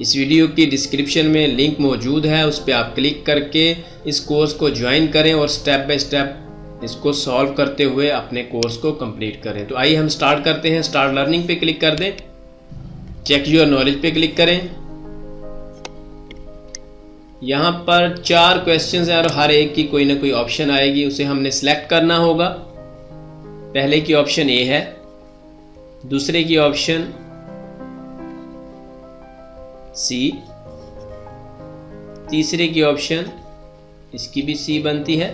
इस वीडियो की डिस्क्रिप्शन में लिंक मौजूद है, उस पर आप क्लिक करके इस कोर्स को ज्वाइन करें और स्टेप बाय स्टेप इसको सॉल्व करते हुए अपने कोर्स को कंप्लीट करें। तो आइए हम स्टार्ट करते हैं। स्टार्ट लर्निंग पे क्लिक कर दें। चेक योर नॉलेज पे क्लिक करें। यहाँ पर चार क्वेश्चन हैं और हर एक की कोई ना कोई ऑप्शन आएगी, उसे हमने सेलेक्ट करना होगा। पहले की ऑप्शन ए है, दूसरे की ऑप्शन सी तीसरे की ऑप्शन इसकी भी सी बनती है।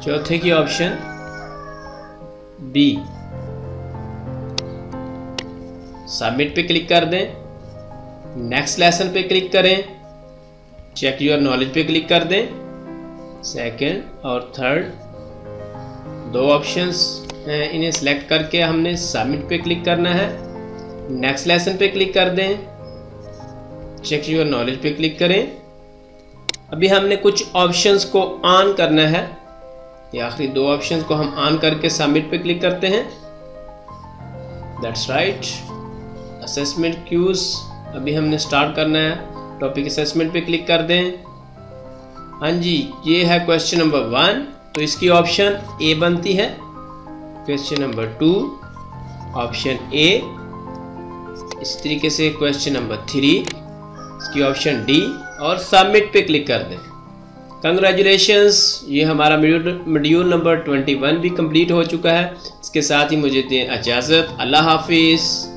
चौथे की ऑप्शन बी सबमिट पे क्लिक कर दें। नेक्स्ट लेसन पे क्लिक करें। चेक योर नॉलेज पे क्लिक कर दें। सेकंड और थर्ड दो ऑप्शंस इन्हें सेलेक्ट करके हमने सबमिट पे क्लिक करना है। नेक्स्ट लेसन पे क्लिक कर दें। चेक योर नॉलेज पे क्लिक करें। अभी हमने कुछ ऑप्शंस को ऑन करना है। ये आखिरी दो ऑप्शन को हम ऑन करके सबमिट पे क्लिक करते हैं। दैट्स राइट असेसमेंट क्यूज अभी हमने स्टार्ट करना है। टॉपिक असेसमेंट पे क्लिक कर दें। हाँ जी, ये है क्वेश्चन नंबर वन तो इसकी ऑप्शन ए बनती है। Question number two option A इस तरीके से क्वेश्चन नंबर थ्री इसकी ऑप्शन डी और सबमिट पे क्लिक कर दें। कंग्रेचुलेशन ये हमारा मॉड्यूल नंबर 21 भी कंप्लीट हो चुका है। इसके साथ ही मुझे दें इजाज़त, अल्लाह हाफिज़।